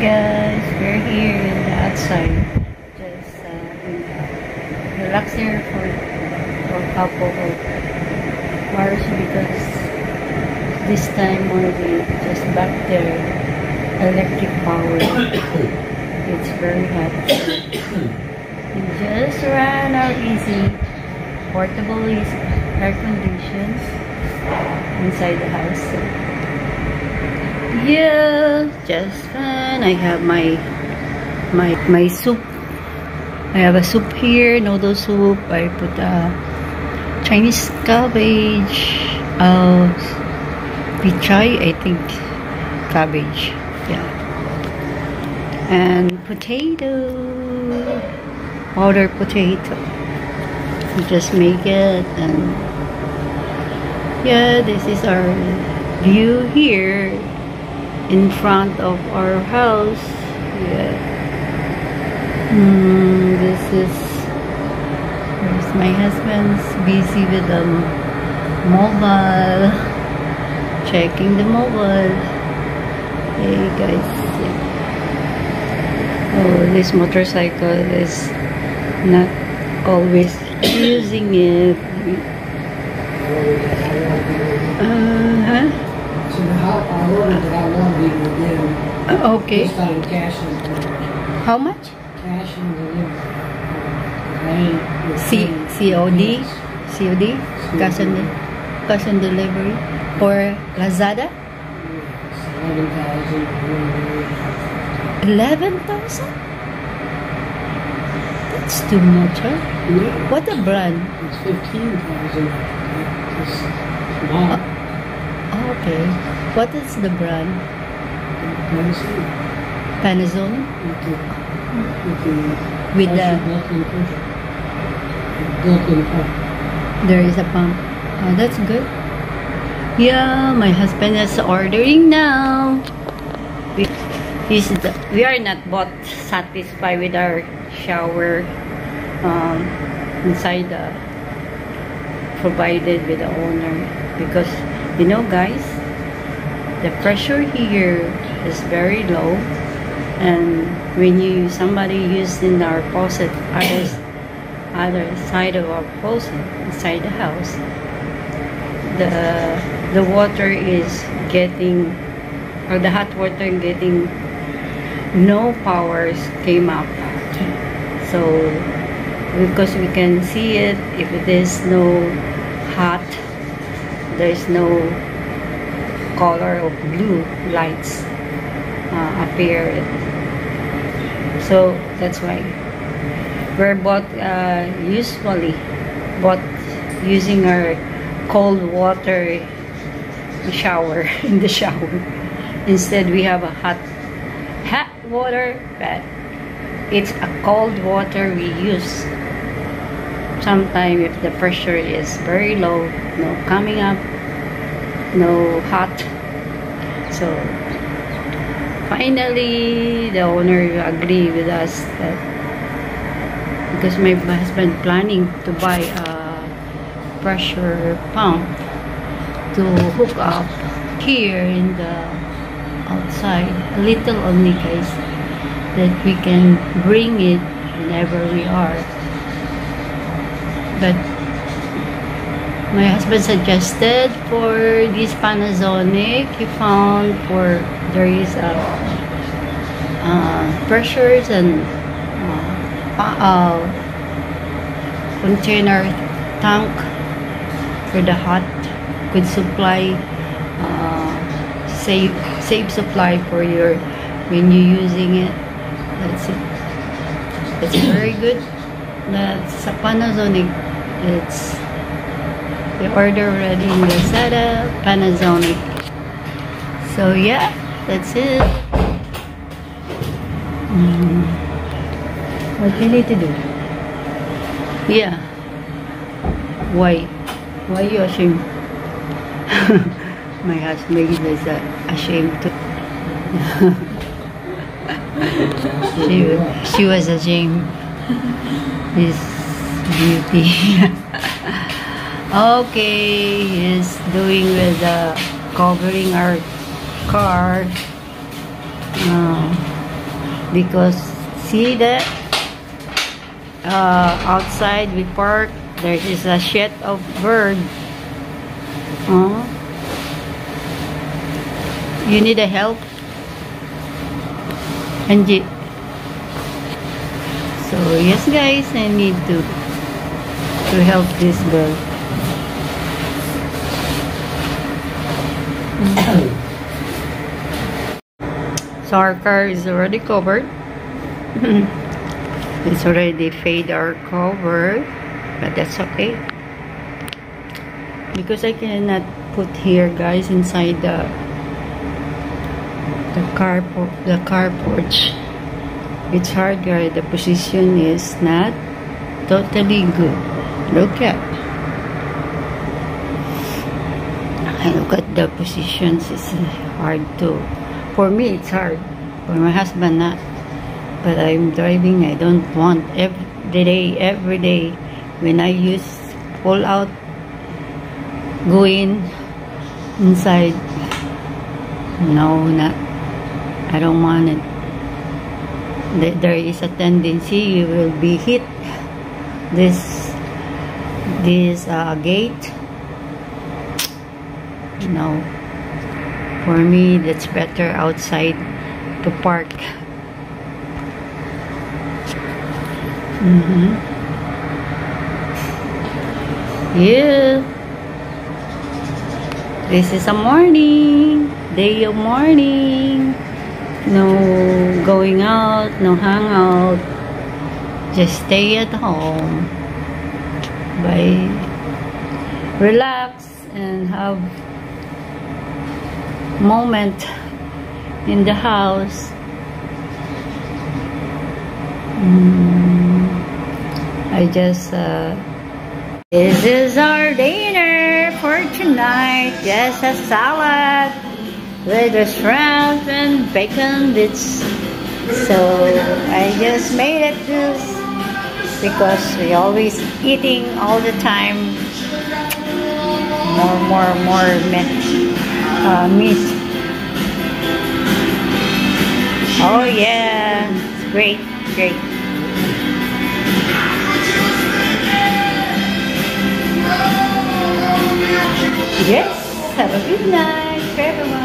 guys, we're here in the outside. Just uh, relax here for, for a couple of hours because this time only just back there electric power. it's very hot. we just ran our easy portable air conditions inside the house. Yeah, just fun. I have my my my soup. I have a soup here, noodle soup. I put a Chinese cabbage, uh, pechay, I think, cabbage. Yeah, and potato, powdered potato. You just make it, and yeah, this is our view here in front of our house. Yeah. Mm, this is my husband's busy with the mobile checking the mobile hey guys oh this motorcycle is not always using it uh -huh. So uh, I ordered that. Okay. This time cash and delivery. How much? Cash and delivery. C COD? COD? Cash on, cash on delivery? Or Lazada? Eleven thousand. 11,000? That's too much, huh? Yeah. What a brand? It's fifteen thousand. It's not. Oh, okay. What is the brand? Panasonic. Panasonic? With the, with the With built-in pump. there is a pump. Oh, that's good. Yeah, my husband is ordering now. We, he's the, we are not both satisfied with our shower um, inside the provided with the owner because you know guys the pressure here is very low. And when you somebody using our faucet other, other side of our faucet inside the house the the water is getting or the hot water getting no powers came up. So because we can see it if there's no there's no color of blue lights uh, appear. So that's why. We're both uh, usually both using our cold water shower in the shower. Instead we have a hot hot water but it's a cold water we use sometimes if the pressure is very low no coming up no hot. So finally the owner agree with us that because my husband planning to buy a pressure pump to hook up here in the outside a little only guys that we can bring it whenever we are but my husband suggested for this Panasonic. He found for there is a uh, pressures and uh, uh, container tank for the hot good supply uh, save supply for your when you're using it. That's it. It's very good. That's a Panasonic it's the order already in Lazada, Panasonic. So yeah, that's it. Mm. What do you need to do? Yeah. Why? Why are you ashamed? My husband is uh, ashamed too. she, she was ashamed. beauty. Okay, he's doing with the covering our car. Uh, because see that uh, outside we park there is a shed of bird oh you need a help Angie so yes guys I need to to help this girl. So our car is already covered. It's already fade our cover but that's okay. Because I cannot put here guys inside the the car the car porch. It's hard guys. The position is not totally good look at. Look at the positions it's hard to for me it's hard. For my husband not. But I'm driving I don't want every day every day when I use pull out go in inside. No not I don't want it. There is a tendency you will be hit. This this uh, gate know, for me that's better outside to park Mm-hmm. Yeah. This is a morning. Day of morning. No going out, no hangout. Just stay at home. By relax and have moment in the house. Mm. I just, uh, this is our dinner for tonight. Just a salad with a shrimp and bacon bits. So I just made it this because we always eating all the time. More, more, more meat. Uh, meat. Oh yeah, it's great, great. Yes, have a good night everyone.